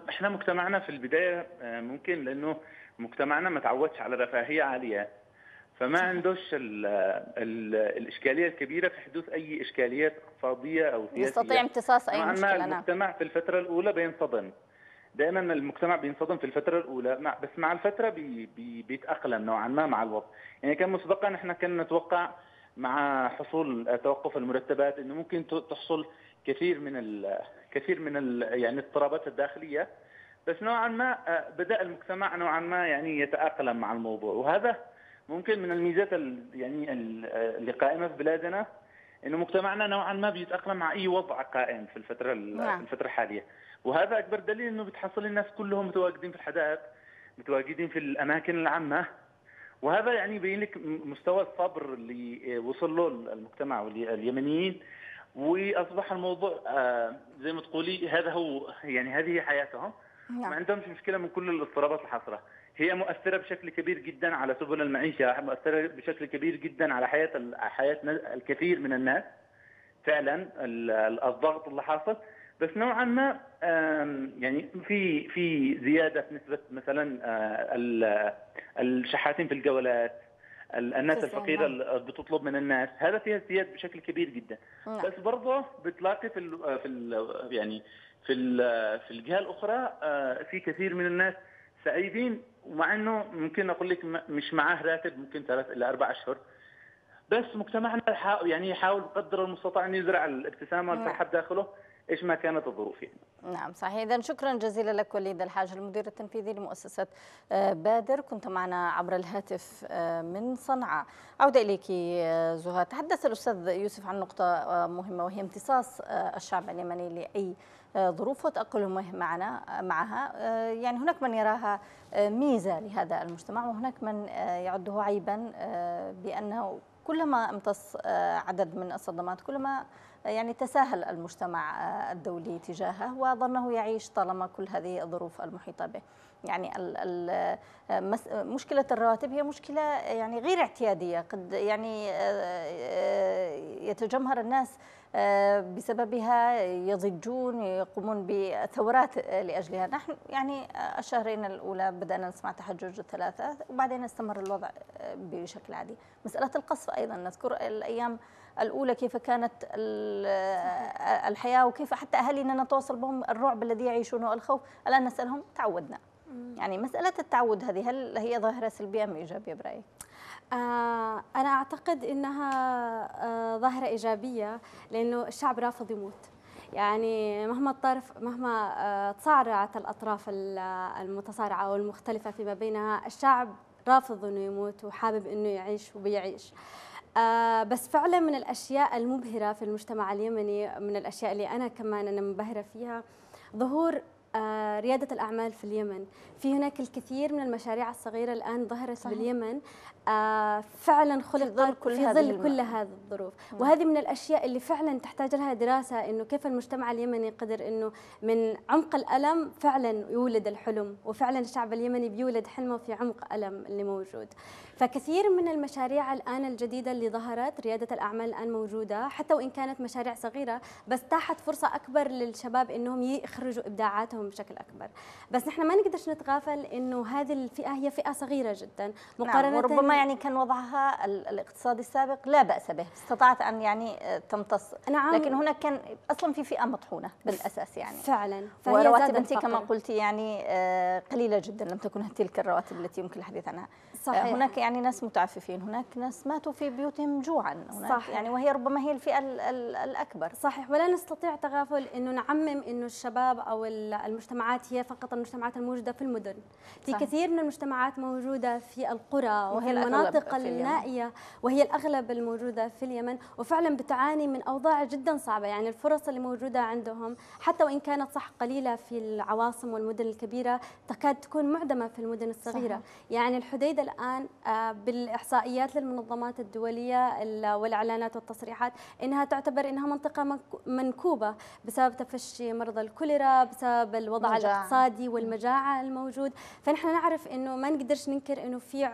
إحنا مجتمعنا في البداية ممكن لأنه مجتمعنا ما تعودش على رفاهية عالية. فما عندوش ال ال الإشكالية الكبيرة في حدوث أي إشكاليات اقتصادية أو سياسية. يستطيع امتصاص أي مشكلة المجتمع في الفترة الأولى بينصدم. دائما المجتمع بينصدم في الفترة الأولى مع بس مع الفترة بي بي بيتأقلم نوعا ما مع الوضع يعني كان مسبقا إحنا كنا نتوقع مع حصول توقف المرتبات إنه ممكن تحصل كثير من ال كثير من ال يعني الاضطرابات الداخلية. بس نوعا ما بدأ المجتمع نوعا ما يعني يتأقلم مع الموضوع. وهذا ممكن من الميزات يعني اللي قائمة في بلادنا إنه مجتمعنا نوعا ما بيتأقلم مع أي وضع قائم في الفترة نعم. في الفترة الحالية. وهذا أكبر دليل إنه بتحصل الناس كلهم متواجدين في الحدائق متواجدين في الأماكن العامة. وهذا يعني يبين لك مستوى الصبر اللي وصل له المجتمع اليمنيين. وأصبح الموضوع زي ما تقولي هذا هو يعني هذه هي حياتهم. نعم. ما عندهمش مشكلة من كل الاضطرابات الحاصله هي مؤثرة بشكل كبير جدا على سبل المعيشة مؤثرة بشكل كبير جدا على حياة حياة الكثير من الناس. فعلا الضغط اللي حاصل بس نوعا ما يعني في في زيادة في نسبة مثلا الشحاتين في الجولات الناس الفقيرة اللي بتطلب من الناس هذا فيها ازدياد بشكل كبير جدا. بس برضه بتلاقي في ال في ال يعني في ال في الجهة الأخرى في كثير من الناس سعيدين ومع إنه ممكن أقول لك مش معاه راتب ممكن ثلاث إلى أربع أشهر. بس مجتمعنا يعني يحاول بقدر المستطاع أن يزرع الابتسامة والفرحة نعم. بداخله. إيش ما كانت الظروف يعني. نعم صحيح. إذا شكرا جزيلا لك وليد الحاج المدير التنفيذي لمؤسسة آه، بادر. كنت معنا عبر الهاتف آه، من صنعاء. عودة إليك آه، زهى تحدث الأستاذ يوسف عن نقطة مهمة وهي امتصاص الشعب اليمني لأي ظروف وتأقلمه معنا معها. يعني هناك من يراها ميزة لهذا المجتمع وهناك من يعده عيبا بأنه كلما امتص عدد من الصدمات كلما يعني تساهل المجتمع الدولي تجاهه وظنه يعيش طالما كل هذه الظروف المحيطة به. يعني مشكلة الرواتب هي مشكلة يعني غير اعتيادية. قد يعني يتجمهر الناس بسببها يضجون يقومون بثورات لأجلها. نحن يعني الشهرين الأولى بدأنا نسمع تحجج الثلاثة وبعدين استمر الوضع بشكل عادي. مسألة القصف أيضا نذكر الأيام الأولى كيف كانت الحياة وكيف حتى أهالينا نتواصل بهم الرعب الذي يعيشونه الخوف. الآن نسألهم تعودنا. يعني مسألة التعود هذه هل هي ظاهرة سلبية أم إيجابية برأيك؟ آه أنا أعتقد إنها آه ظاهرة إيجابية لأنه الشعب رافض يموت. يعني مهما الطرف مهما آه تصارعت الأطراف المتصارعة والمختلفة فيما بينها الشعب رافض إنه يموت وحابب إنه يعيش وبيعيش. آه بس فعلا من الأشياء المبهرة في المجتمع اليمني من الأشياء اللي أنا كمان أنا منبهرة فيها ظهور آه ريادة الأعمال في اليمن. في هناك الكثير من المشاريع الصغيرة الآن ظهرت صحيح. باليمن آه فعلا خلقت في ظل كل, في ظل كل هذه الظروف. مم. وهذه من الأشياء اللي فعلا تحتاج لها دراسة إنه كيف المجتمع اليمني قدر إنه من عمق الألم فعلا يولد الحلم وفعلا الشعب اليمني بيولد حلمه في عمق ألم اللي موجود. فكثير من المشاريع الآن الجديدة اللي ظهرت ريادة الأعمال الآن موجودة حتى وإن كانت مشاريع صغيرة بس تاحت فرصة أكبر للشباب إنهم يخرجوا إبداعاتهم بشكل أكبر. بس نحن ما نقدرش نتغافل إنه هذه الفئة هي فئة صغيرة جدا. نعم، مقارنة نعم وربما يعني كان وضعها الاقتصادي السابق لا بأس به استطاعت أن يعني آه، تمتص. نعم. لكن هناك كان أصلا في فئة مطحونة بالأساس يعني. فعلا. ورواتب انت كما قلتي يعني آه، قليلة جدا لم تكن تلك الرواتب التي يمكن الحديث عنها. صحيح. هناك يعني ناس متعففين هناك ناس ماتوا في بيوتهم جوعا هناك صحيح. يعني وهي ربما هي الفئة الأكبر صحيح ولا نستطيع تغافل إنه نعمم إنه الشباب أو المجتمعات هي فقط المجتمعات الموجودة في المدن في. كثير من المجتمعات موجودة في القرى وهي المناطق النائية وهي الأغلب الموجودة في اليمن وفعلا بتعاني من أوضاع جدا صعبة يعني الفرص اللي موجودة عندهم حتى وإن كانت صح قليلة في العواصم والمدن الكبيرة تكاد تكون معدمة في المدن الصغيرة صحيح. يعني الحديدة الآن آه، بالإحصائيات للمنظمات الدولية والإعلانات والتصريحات إنها تعتبر إنها منطقة منكوبة بسبب تفشي مرضى الكوليرا بسبب الوضع مجاعة. الاقتصادي والمجاعة الموجود فنحن نعرف إنه ما نقدرش ننكر إنه في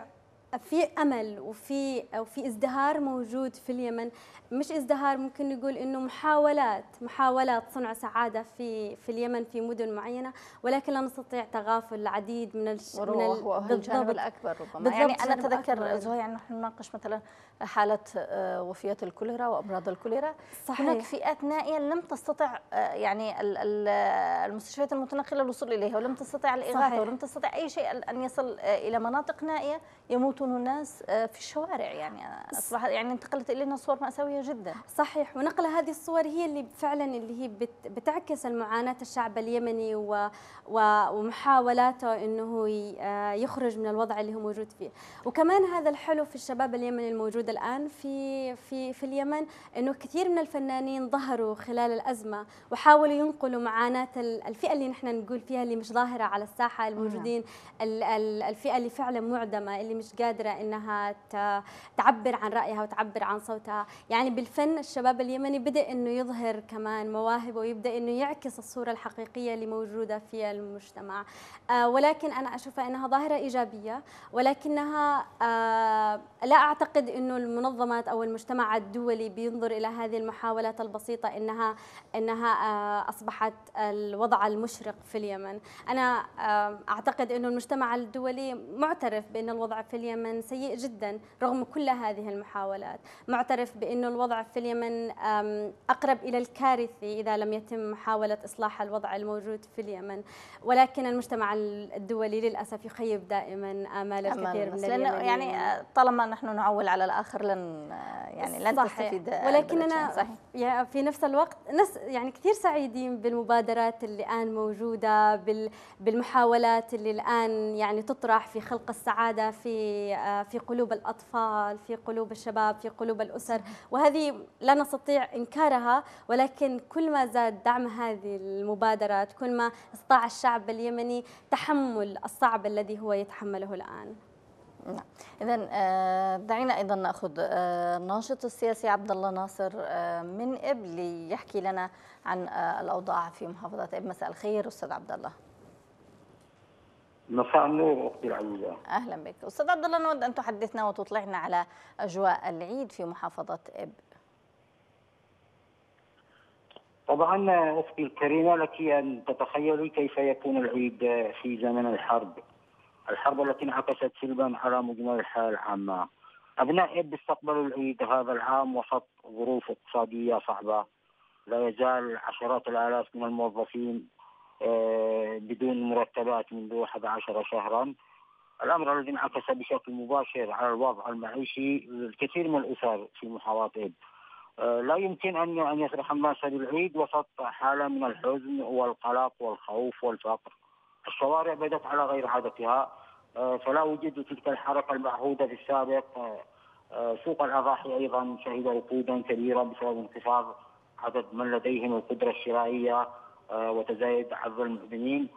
في أمل وفي وفي ازدهار موجود في اليمن. مش ازدهار ممكن نقول إنه محاولات محاولات صنع سعادة في في اليمن في مدن معينة ولكن لا نستطيع تغافل العديد من الش... من ال... الجانب الأكبر ربما. يعني أنا أتذكر زهي يعني نحن نناقش مثلا حالة آه، وفيات الكوليرا وأمراض الكوليرا. صحيح. هناك فئات نائية لم تستطع آه، يعني المستشفيات المتنقلة الوصول إليها ولم تستطع الإغاثة ولم تستطع أي شيء أن يصل آه، إلى مناطق نائية يموتون الناس في الشوارع يعني. اصبح يعني انتقلت إلينا صور مأساوية جدا. صحيح. ونقل هذه الصور هي اللي فعلا اللي هي بتعكس المعاناة الشعب اليمني ومحاولاته إنه يخرج من الوضع اللي هو موجود فيه. وكمان هذا الحلو في الشباب اليمني الموجود الآن في في في اليمن إنه كثير من الفنانين ظهروا خلال الأزمة وحاولوا ينقلوا معاناة الفئة اللي نحن نقول فيها اللي مش ظاهرة على الساحة الموجودين الفئة اللي فعلا معدمة اللي مش قادرة إنها تعبر عن رأيها وتعبر عن صوتها. يعني بالفن الشباب اليمني بدأ إنه يظهر كمان مواهبه ويبدأ إنه يعكس الصورة الحقيقية اللي موجودة في المجتمع. آه ولكن أنا أشوفها إنها ظاهرة إيجابية ولكنها آه لا أعتقد إنه المنظمات أو المجتمع الدولي بينظر إلى هذه المحاولات البسيطة إنها إنها آه أصبحت الوضع المشرق في اليمن. أنا آه أعتقد إنه المجتمع الدولي معترف بأن الوضع في اليمن اليمن سيء جدا رغم كل هذه المحاولات. معترف بأنه الوضع في اليمن أقرب إلى الكارثي إذا لم يتم محاولة إصلاح الوضع الموجود في اليمن. ولكن المجتمع الدولي للأسف يخيب دائما آمال الكثير من اليمنيين. يعني طالما نحن نعول على الآخر لن يعني لن صحيح. تستفيد ولكننا صحيح. في نفس الوقت نس يعني كثير سعيدين بالمبادرات اللي الآن موجودة بالمحاولات اللي الآن يعني تطرح في خلق السعادة في آه، في قلوب الأطفال في قلوب الشباب في قلوب الأسر وهذه لا نستطيع إنكارها ولكن كل ما زاد دعم هذه المبادرات كل ما استطاع الشعب اليمني تحمل الصعب الذي هو يتحمله الآن نعم. اذا آه، دعينا أيضا نأخذ الناشط آه، السياسي عبد الله ناصر من اب ليحكي لنا عن الأوضاع في محافظة اب مساء الخير أستاذ عبد الله مساء النور أختي العزيزة. أهلا بك. أستاذ عبد الله نود أن تحدثنا وتطلعنا على أجواء العيد في محافظة اب طبعا أختي الكريمة لك أن تتخيلي كيف يكون العيد في زمن الحرب. الحرب التي انعكست سلبا على مجمل الحياة العامة. أبناء اب استقبلوا العيد هذا العام وسط ظروف اقتصادية صعبة. لا يزال عشرات الآلاف من الموظفين آه، بدون مرتبات منذ 11 شهرا. الأمر الذي انعكس بشكل مباشر على الوضع المعيشي للكثير من الأسر في محافظة اب آه، لا يمكن ان أن يفرح الناس بالعيد وسط حالة من الحزن والقلق والخوف والفقر. الشوارع بدت على غير عادتها آه، فلا وجد تلك الحركة المعهودة في السابق. سوق الأضاحي أيضا شهد ركودا كبيرا بسبب انخفاض عدد من لديهم القدرة الشرائية آه، وتزايد عدد المؤمنين.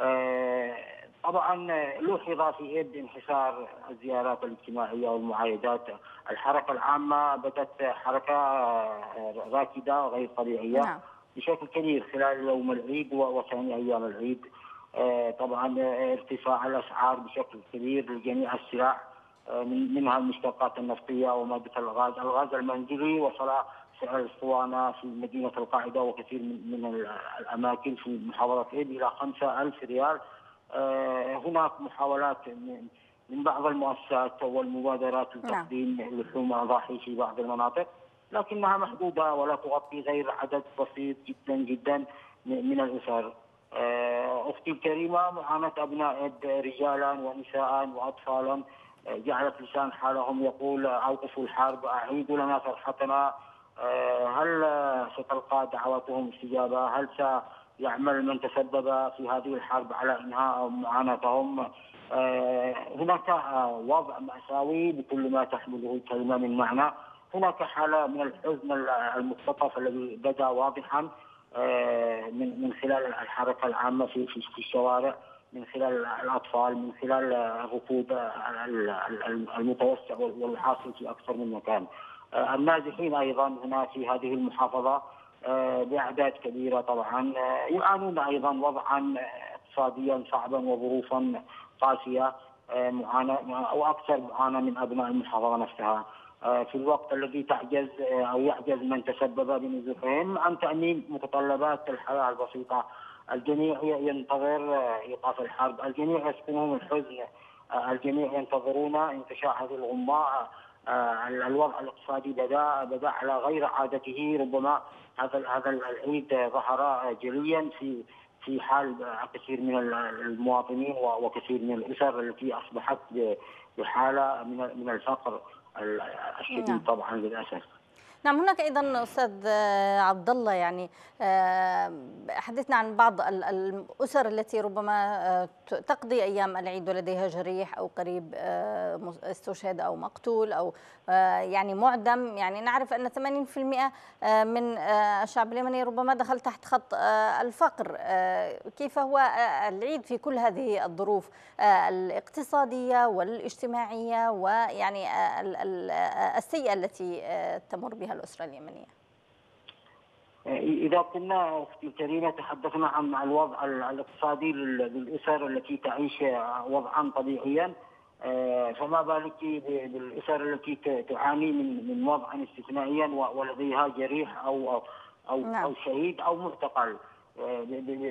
آه، طبعا لوحظ في اب انحسار الزيارات الاجتماعية والمعايدات. الحركة العامة بدت حركة آه، راكدة غير طبيعية نعم. بشكل كبير خلال يوم العيد وثاني أيام العيد. طبعا ارتفاع الأسعار بشكل كبير لجميع السلع منها المشتقات النفطية وماده الغاز، الغاز المنزلي وصل سعر الاسطوانه في مدينة القاعدة وكثير من الأماكن في محافظه إيد إلى 5000 ريال آه، هناك محاولات من بعض المؤسسات والمبادرات نعم. لتقديم لحوم أضاحي في بعض المناطق لكنها محدودة ولا تغطي غير عدد بسيط جدا جدا من الاسر. آه، أختي الكريمة معاناة أبناء رجالا ونساء واطفالا آه، جعلت لسان حالهم يقول أوقفوا الحرب أعيدوا لنا فرحتنا آه، هل ستلقى دعواتهم استجابة؟ هل سيعمل من تسبب في هذه الحرب على إنهاء معاناتهم؟ هناك وضع مأساوي بكل ما تحمله الكلمة من معنى، هناك حالة من الحزن المختطف الذي بدا واضحا من من خلال الحركة العامة في في الشوارع من خلال الأطفال من خلال الركود المتوسع والحاصل في أكثر من مكان. آه، النازحين أيضا هنا في هذه المحافظة آه، باعداد كبيرة طبعا آه، يعانون أيضا وضعا اقتصاديا صعبا وظروفا قاسية معاناة وأكثر معاناة من أبناء المحافظة نفسها. في الوقت الذي تعجز أو يعجز من تسبب بنزوحهم عن تأمين متطلبات الحياة البسيطة. الجميع ينتظر إيقاف الحرب، الجميع يسكنهم الحزن، الجميع ينتظرون انتشاء هذه الغماء آه، الوضع الاقتصادي بدا بدا على غير عادته. ربما هذا هذا العيد ظهر جليا في في حال كثير من المواطنين وكثير من الأسر التي أصبحت بحالة من الفقر. الشديد نعم. طبعا للأسف. نعم هناك أيضا أستاذ عبد الله يعني آه، حدثنا عن بعض الأسر التي ربما آه، تقضي أيام العيد ولديها جريح أو قريب آه، استشهد أو مقتول أو يعني معدم. يعني نعرف أن 80% من الشعب اليمني ربما دخل تحت خط الفقر. كيف هو العيد في كل هذه الظروف الاقتصادية والاجتماعية ويعني السيئة التي تمر بها الأسرة اليمنية؟ إذا كنا أختي الكريمة تحدثنا عن الوضع الاقتصادي للأسر التي تعيش وضعا طبيعيا آه، فما بالك بالأسر التي تعاني من من وضع استثنائيا ولديها جريح أو أو نعم. أو شهيد أو معتقل آه،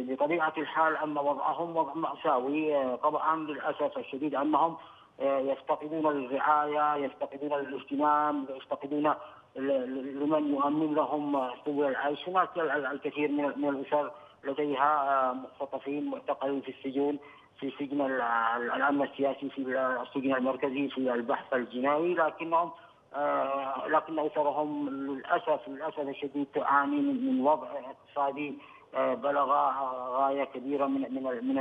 بطبيعة الحال أن وضعهم وضع مأساوي آه، طبعا للأسف الشديد أنهم يفتقدون الرعاية يفتقدون الاهتمام يفتقدون لمن يؤمن لهم سبل العيش. هناك الكثير من الاسر لديها مختطفين معتقلين في السجون في سجن الأمن السياسي في السجن المركزي في البحث الجنائي. لكنهم آه، لكن اسرهم للأسف للأسف الشديد تعاني من وضع اقتصادي آه، بلغ غاية كبيرة من من من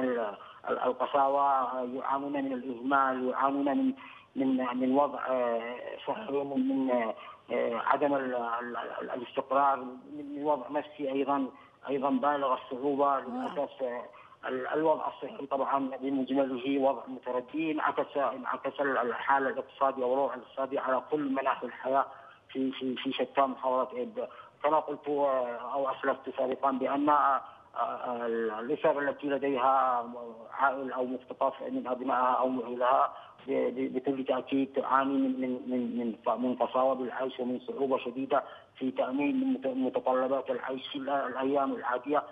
القساوة. يعانون من الإهمال يعانون من من من وضع آه، صحي من من عدم الاستقرار من وضع نفسي أيضا أيضا بالغ الصعوبة للأسف الوضع الصحي طبعا بمجمله وضع متردي انعكس انعكس الحالة الاقتصادية والوضع الاقتصادي على كل مناحي الحياة في في في شتى محافظات اب كما قلت أو أسلفت سابقا بأن الاسر التي لديها عائل أو مختطف من ابنائها أو مؤهلها بكل تاكيد تعاني من من من من قساوه بالعيش ومن صعوبة شديدة في تأمين متطلبات العيش في الأيام العادية.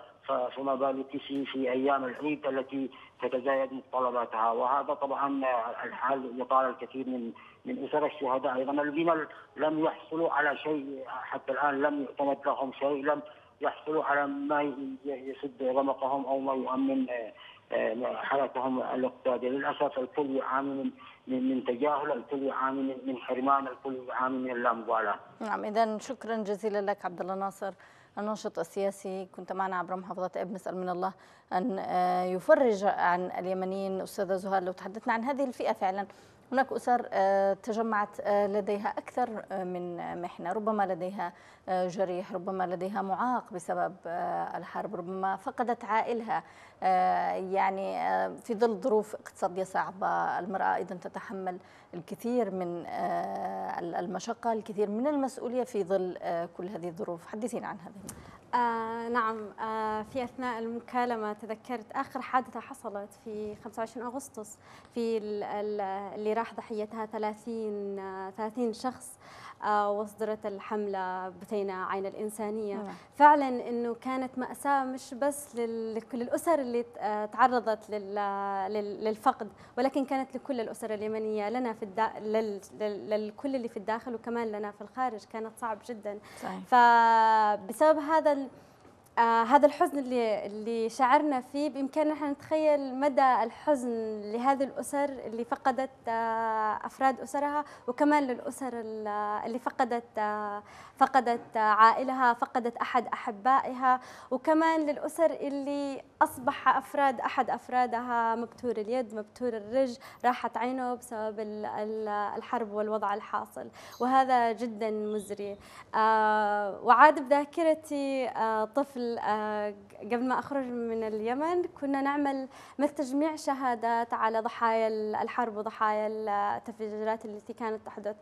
فما بالك في في أيام العيد التي تتزايد متطلباتها. وهذا طبعا الحال يطال الكثير من من أسر الشهداء أيضا الذين لم يحصلوا على شيء حتى الآن لم يعتمد لهم شيء لم يحصلوا على ما يسد رمقهم أو ما يؤمن حياتهم الاقتصاديه للأسف الكل يعاني من من تجاهل الكل يعاني من حرمان الكل يعاني من اللامبالاة. نعم اذا شكرا جزيلا لك عبد الله ناصر الناشط السياسي. كنت معنا عبر محافظة إب نسأل من الله أن آه، يفرج عن اليمنيين أستاذة زهار لو تحدثنا عن هذه الفئة فعلا. هناك أسر آه، تجمعت آه، لديها أكثر من محنة ربما لديها جريح ربما لديها معاق بسبب الحرب ربما فقدت عائلها. يعني في ظل ظروف اقتصادية صعبة المرأة أيضا تتحمل الكثير من المشقة الكثير من المسؤولية في ظل كل هذه الظروف. حدثينا عن هذه آه نعم آه في أثناء المكالمة تذكرت آخر حادثة حصلت في 25 أغسطس في اللي راح ضحيتها 30 آه 30 شخص. واصدرت الحملة بثينة عين الإنسانية. نعم. فعلا أنه كانت مأساة مش بس لكل الأسر اللي آه، تعرضت للفقد ولكن كانت لكل الأسر اليمنية لنا في الدا... لل... للكل اللي في الداخل وكمان لنا في الخارج كانت صعب جدا صحيح. فبسبب هذا آه هذا الحزن اللي اللي شعرنا فيه بإمكاننا إحنا نتخيل مدى الحزن لهذه الأسر اللي فقدت آه أفراد أسرها وكمان للأسر اللي فقدت آه فقدت عائلها فقدت أحد أحبائها وكمان للأسر اللي أصبح أفراد أحد أفرادها مبتور اليد مبتور الرج راحت عينه بسبب الحرب والوضع الحاصل. وهذا جدا مزري. آه وعاد بذاكرتي آه طفل آه قبل ما أخرج من اليمن كنا نعمل مثل تجميع شهادات على ضحايا الحرب وضحايا التفجيرات التي كانت تحدث.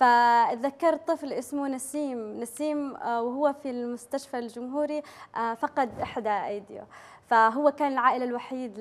فتذكرت طفل اسمه نسيم. نسيم آه، وهو في المستشفى الجمهوري آه، فقد إحدى أيديه. فهو كان العائل الوحيد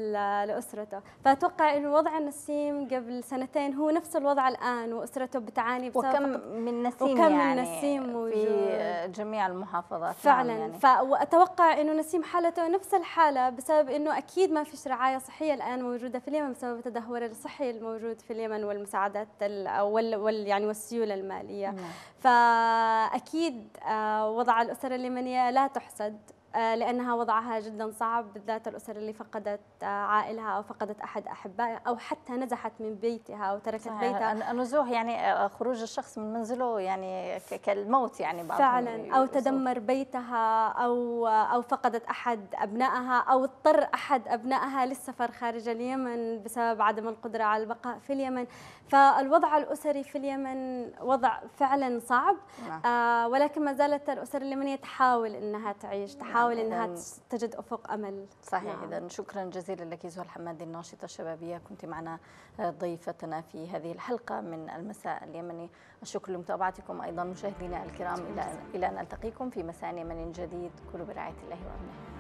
لأسرته. فأتوقع أنه وضع النسيم قبل سنتين هو نفس الوضع الآن وأسرته بتعاني بسبب وكم من نسيم وكم يعني من نسيم موجود. في جميع المحافظات نعم فعلا. يعني. فأتوقع أنه نسيم حالته نفس الحالة بسبب أنه أكيد ما فيش رعاية صحية الآن موجودة في اليمن بسبب التدهور الصحي الموجود في اليمن والمساعدات وال, وال يعني والسيولة المالية. نعم. فأكيد آه، وضع الأسر اليمنية لا تحسد. لأنها وضعها جدا صعب بالذات الأسر اللي فقدت آه، عائلها أو فقدت أحد أحبائها أو حتى نزحت من بيتها أو تركت صحيح. بيتها النزوح يعني آه، خروج الشخص من منزله يعني كالموت يعني بعض فعلا أو تدمر بيتها أو أو فقدت أحد أبنائها أو اضطر أحد أبنائها للسفر خارج اليمن بسبب عدم القدرة على البقاء في اليمن فالوضع الأسري في اليمن وضع فعلا صعب نعم. آه ولكن ما زالت الأسر اليمنية تحاول أنها تعيش تحاول تحاول إنها تجد أفق أمل. صحيح نعم. اذا شكرا جزيلا لك زهى الحمادي الناشطة الشبابية. كنت معنا ضيفتنا في هذه الحلقة من المساء اليمني. الشكر لمتابعتكم أيضا مشاهدينا الكرام. إلى إلى أن نلتقيكم في مساء يمني جديد. كونوا برعاية الله وأمنه.